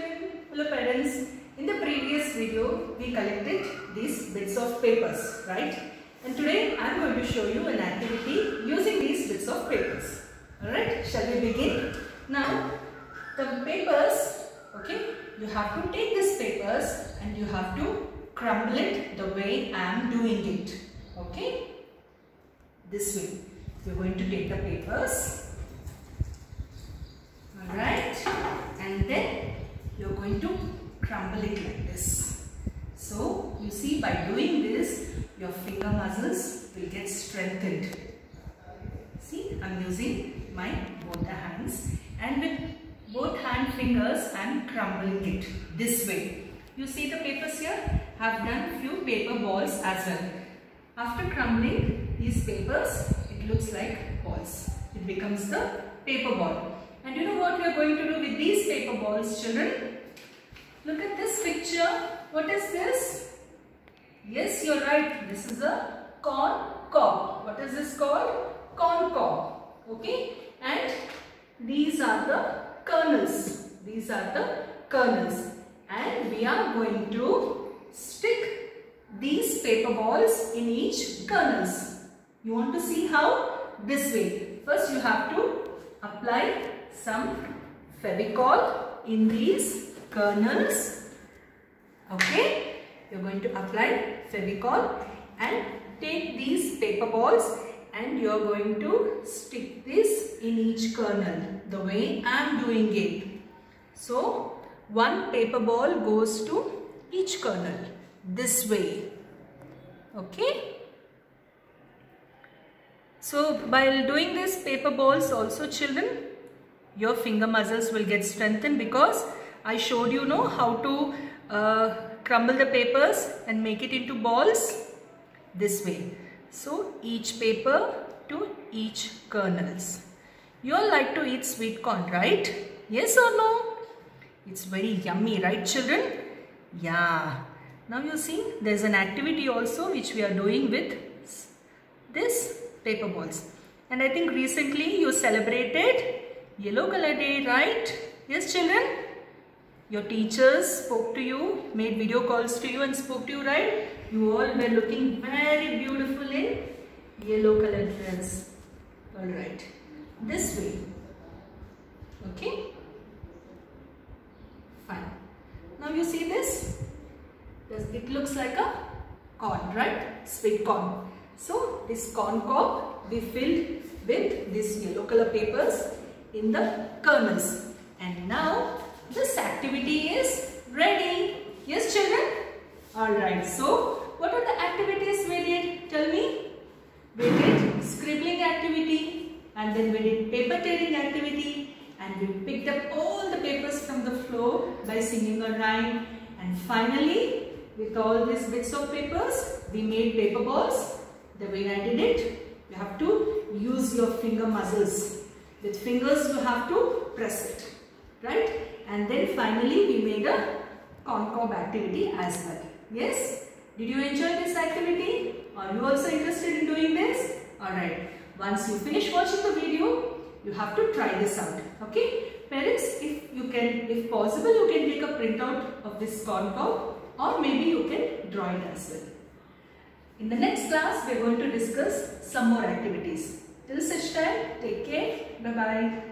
children. Hello parents. In the previous video, we collected these bits of papers, right? And today I am going to show you an activity using these bits of papers. Alright, shall we begin? Now, the papers, okay, you have to take these papers and you have to crumble it the way I am doing it. Okay? This way. You're going to take the papers. Alright? And then you're going to crumble it like this. So, you see by doing this, your finger muscles will get strengthened. See, I'm using my both the hands and with both hand fingers I'm crumbling it this way. You see the papers here? I've done few paper balls as well. After crumbling these papers, it looks like balls. It becomes the paper ball. And you know what we are going to do with balls, children? Look at this picture. What is this? Yes, you're right. This is a corn cob. What is this called? Corn cob. Okay? And these are the kernels. These are the kernels. And we are going to stick these paper balls in each kernels. You want to see how? This way. First you have to apply some Fevicol in these kernels. Okay. You're going to apply Fevicol and take these paper balls and you're going to stick this in each kernel the way I'm doing it. So, one paper ball goes to each kernel this way. Okay. So, while doing this paper balls also children, your finger muscles will get strengthened because I showed you know how to uh, crumble the papers and make it into balls this way. So each paper to each kernels. You all like to eat sweet corn, right? Yes or no? It's very yummy, right children? Yeah. Now you see there's an activity also which we are doing with this paper balls. And I think recently you celebrated Yellow Color Day, right? Yes children? Your teachers spoke to you, made video calls to you and spoke to you, right? You all were looking very beautiful in yellow color dress. Alright. This way. Okay? Fine. Now you see this? It looks like a corn, right? Sweet corn. So this corn cob we filled with these yellow color papers in the kernels. And now this activity is ready. Yes children? Alright, so what are the activities we did? Tell me. We did scribbling activity and then we did paper tearing activity and we picked up all the papers from the floor by singing a rhyme and finally with all these bits of papers we made paper balls. The way I did it, you have to use your finger muscles. With fingers you have to press it, right? And then finally we made a corn activity as well. Yes? Did you enjoy this activity? Are you also interested in doing this? Alright. Once you finish watching the video, you have to try this out. Okay? Parents, if you can, if possible, you can take a printout of this corn or maybe you can draw it as well. In the next class, we are going to discuss some more activities. Till such time, take care. Bye-bye.